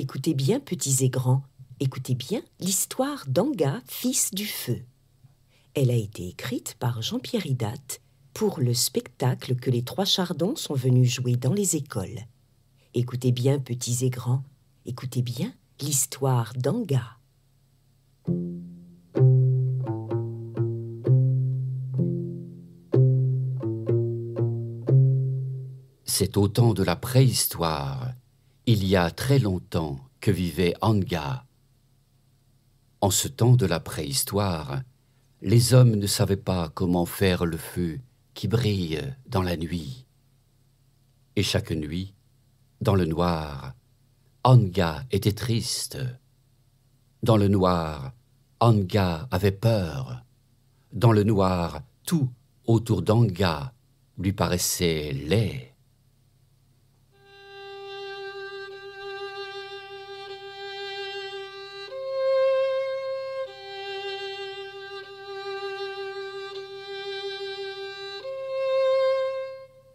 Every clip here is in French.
Écoutez bien, petits et grands, écoutez bien l'histoire d'Anga, fils du feu. Elle a été écrite par Jean-Pierre Hidat pour le spectacle que les trois chardons sont venus jouer dans les écoles. Écoutez bien, petits et grands, écoutez bien l'histoire d'Anga. C'est au temps de la préhistoire, il y a très longtemps, que vivait Anga. En ce temps de la préhistoire, les hommes ne savaient pas comment faire le feu qui brille dans la nuit. Et chaque nuit, dans le noir, Anga était triste. Dans le noir, Anga avait peur. Dans le noir, tout autour d'Anga lui paraissait laid.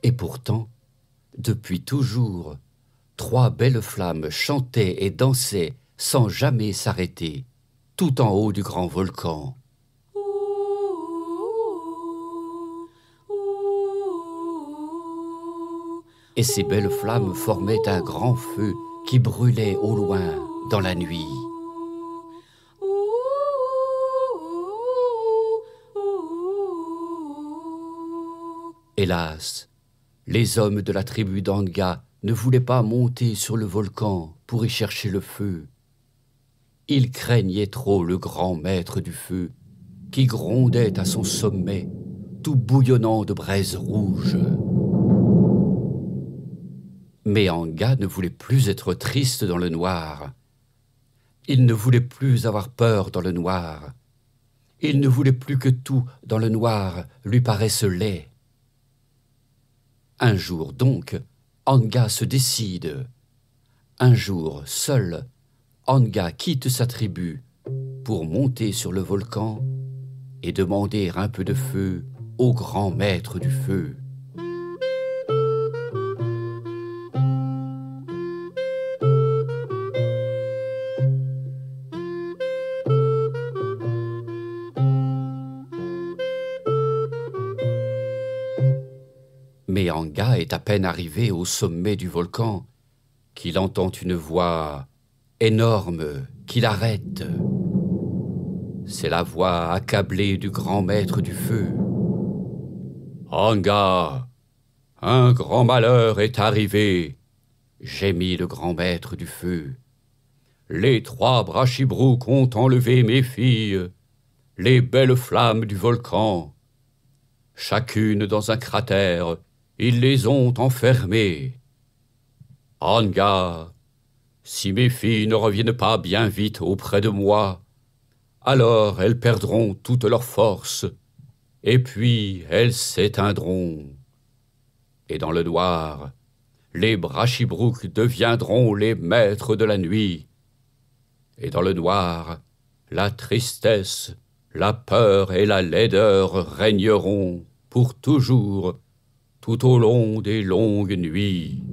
Et pourtant, depuis toujours, trois belles flammes chantaient et dansaient sans jamais s'arrêter, tout en haut du grand volcan. Et ces belles flammes formaient un grand feu qui brûlait au loin dans la nuit. Hélas, les hommes de la tribu d'Anga ne voulaient pas monter sur le volcan pour y chercher le feu. Ils craignaient trop le grand maître du feu, qui grondait à son sommet, tout bouillonnant de braises rouges. Mais Anga ne voulait plus être triste dans le noir. Il ne voulait plus avoir peur dans le noir. Il ne voulait plus que tout dans le noir lui paraisse laid. Un jour donc, Anga se décide. Un jour, seul, Anga quitte sa tribu pour monter sur le volcan et demander un peu de feu au grand maître du feu. Mais Anga est à peine arrivé au sommet du volcan qu'il entend une voix énorme qui l'arrête. C'est la voix accablée du grand maître du feu. Anga, un grand malheur est arrivé, gémit le grand maître du feu. Les trois brachibrouques ont enlevé mes filles, les belles flammes du volcan. Chacune dans un cratère, ils les ont enfermées. Anga, si mes filles ne reviennent pas bien vite auprès de moi, alors elles perdront toute leur force, et puis elles s'éteindront. Et dans le noir, les brachibrouques deviendront les maîtres de la nuit. Et dans le noir, la tristesse, la peur et la laideur régneront pour toujours tout au long des longues nuits.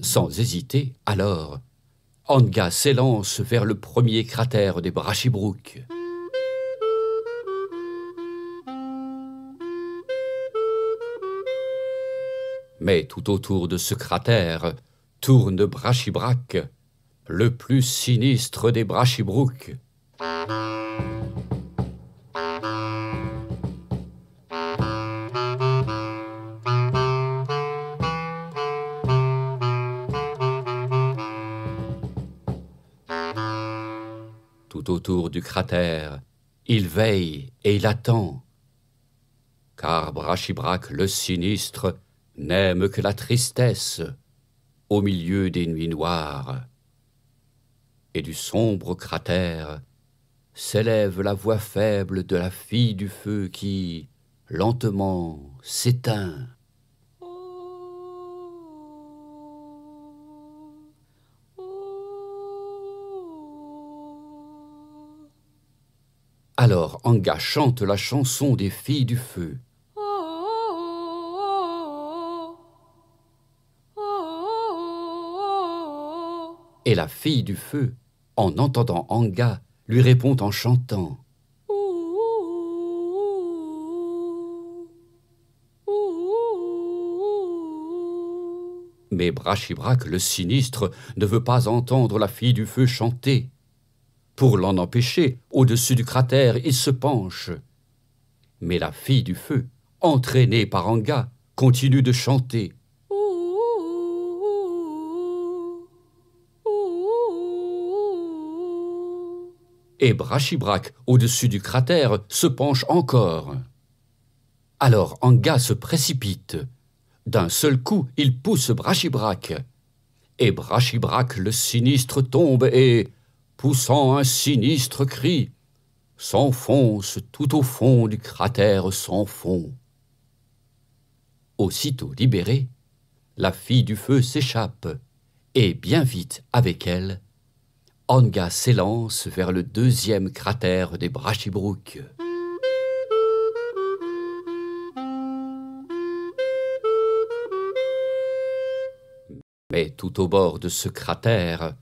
Sans hésiter, alors, Anga s'élance vers le premier cratère des Brachibrouques. Mais tout autour de ce cratère tourne Brachibrac, le plus sinistre des Brachibrouques. Tout autour du cratère, il veille et il attend. Car Brachibrac le sinistre n'aime que la tristesse au milieu des nuits noires. Et du sombre cratère s'élève la voix faible de la fille du feu qui, lentement, s'éteint. Alors Anga chante la chanson des filles du feu. Et la fille du feu, en entendant Anga, lui répond en chantant. Mais Brachibrac le sinistre ne veut pas entendre la fille du feu chanter. Pour l'en empêcher, au-dessus du cratère, il se penche. Mais la fille du feu, entraînée par Anga, continue de chanter. Et Brachibrac, au-dessus du cratère, se penche encore. Alors Anga se précipite. D'un seul coup, il pousse Brachibrac. Et Brachibrac le sinistre tombe et, poussant un sinistre cri, s'enfonce tout au fond du cratère sans fond. Aussitôt libérée, la fille du feu s'échappe, et bien vite avec elle, Anga s'élance vers le deuxième cratère des Brachibrook. Mais tout au bord de ce cratère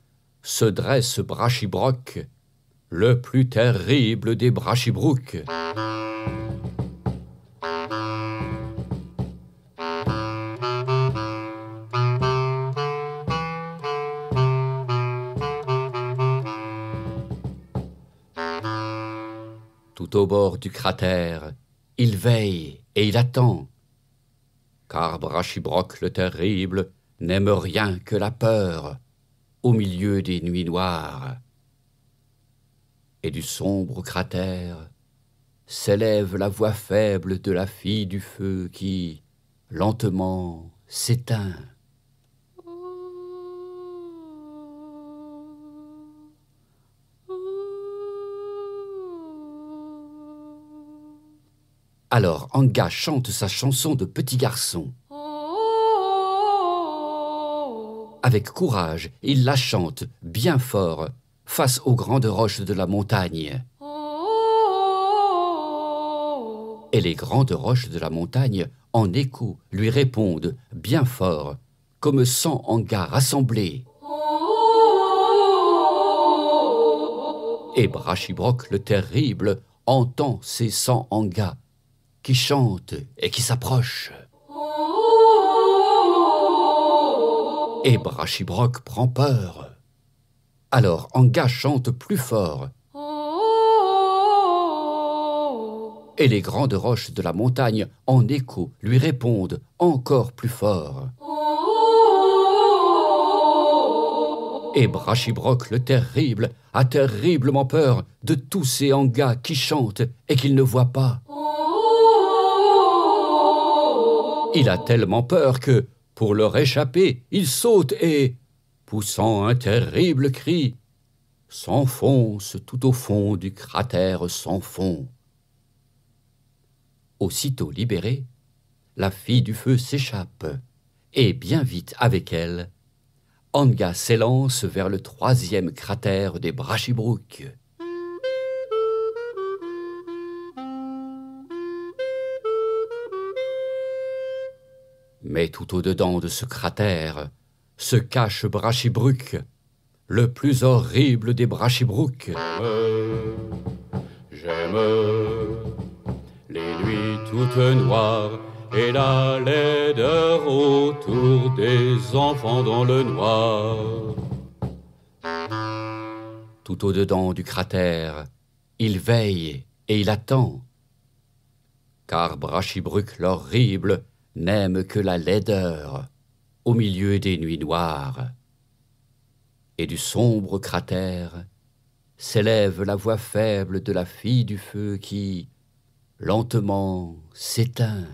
se dresse Brachibroc, le plus terrible des Brachibrook. Tout au bord du cratère, il veille et il attend, car Brachibroc le terrible n'aime rien que la peur au milieu des nuits noires. Et du sombre cratère s'élève la voix faible de la fille du feu qui, lentement, s'éteint. Alors Anga chante sa chanson de petit garçon. Avec courage, il la chante bien fort face aux grandes roches de la montagne. Et les grandes roches de la montagne, en écho, lui répondent bien fort, comme cent Anga rassemblés. Et Brachibroc le terrible entend ces cent Angas qui chante et qui s'approche. Et Brachibroc prend peur. Alors Anga chante plus fort. Et les grandes roches de la montagne, en écho, lui répondent encore plus fort. Et Brachibroc le terrible a terriblement peur de tous ces Angas qui chantent et qu'il ne voit pas. Il a tellement peur que, pour leur échapper, il saute et, poussant un terrible cri, s'enfonce tout au fond du cratère sans fond. Aussitôt libérée, la fille du feu s'échappe, et bien vite avec elle, Anga s'élance vers le troisième cratère des Brachibrook. Mais tout au-dedans de ce cratère se cache Brachibruc, le plus horrible des Brachibrook. J'aime les nuits toutes noires et la laideur autour des enfants dans le noir. Tout au-dedans du cratère, il veille et il attend, car Brachibruc l'horrible n'aime que la laideur au milieu des nuits noires. Et du sombre cratère s'élève la voix faible de la fille du feu qui, lentement, s'éteint.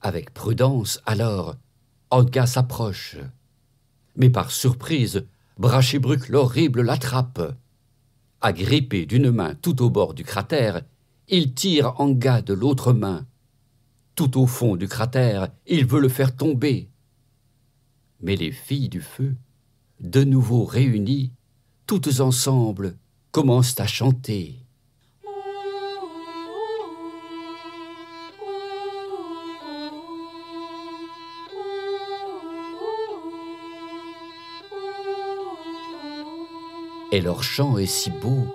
Avec prudence, alors, Olga s'approche. Mais par surprise, Brachibruc l'horrible l'attrape. Agrippé d'une main tout au bord du cratère, il tire Anga de l'autre main. Tout au fond du cratère, il veut le faire tomber. Mais les filles du feu, de nouveau réunies, toutes ensemble, commencent à chanter. Et leur chant est si beau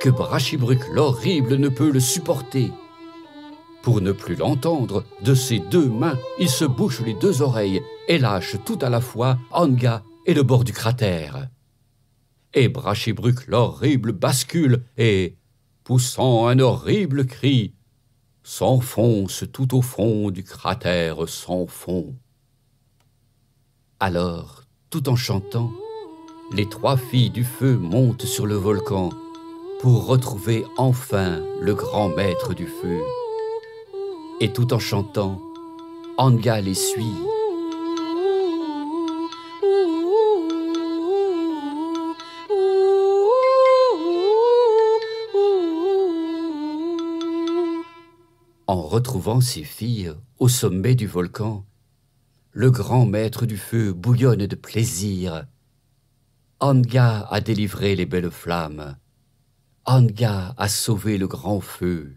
que Brachibruc l'horrible ne peut le supporter. Pour ne plus l'entendre, de ses deux mains, il se bouche les deux oreilles et lâche tout à la fois Anga et le bord du cratère. Et Brachibruc l'horrible bascule et, poussant un horrible cri, s'enfonce tout au fond du cratère sans fond. Alors, tout en chantant, les trois filles du feu montent sur le volcan pour retrouver enfin le grand maître du feu. Et tout en chantant, Anga les suit. En retrouvant ses filles au sommet du volcan, le grand maître du feu bouillonne de plaisir. Anga a délivré les belles flammes. Anga a sauvé le grand feu.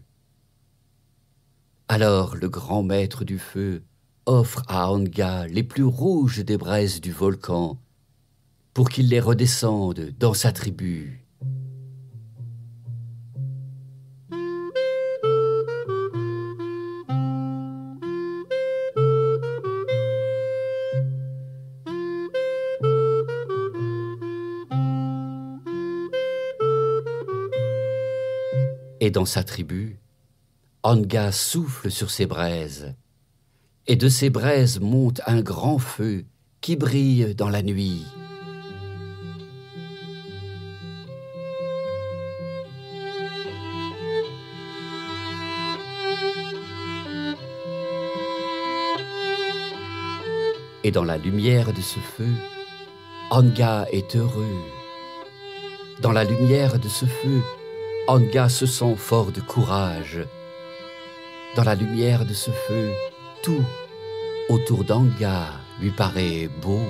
Alors le grand maître du feu offre à Anga les plus rouges des braises du volcan pour qu'il les redescende dans sa tribu. Et dans sa tribu, Anga souffle sur ses braises, et de ces braises monte un grand feu qui brille dans la nuit. Et dans la lumière de ce feu, Anga est heureux. Dans la lumière de ce feu, Anga se sent fort de courage. Dans la lumière de ce feu, tout autour d'Anga lui paraît beau.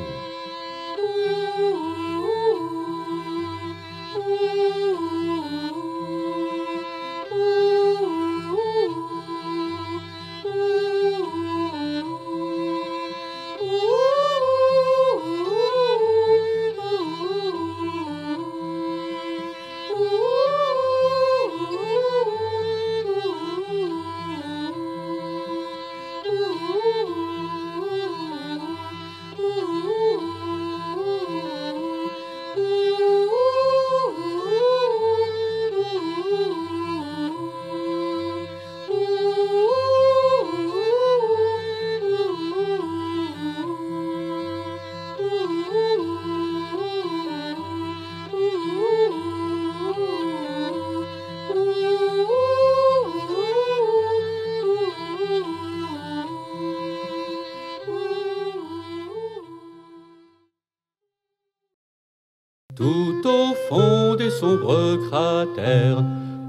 Tout au fond des sombres cratères,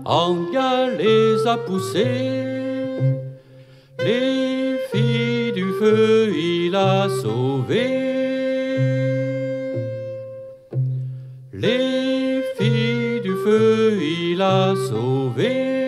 Anga les a poussés. Les filles du feu, il a sauvées. Les filles du feu, il a sauvées.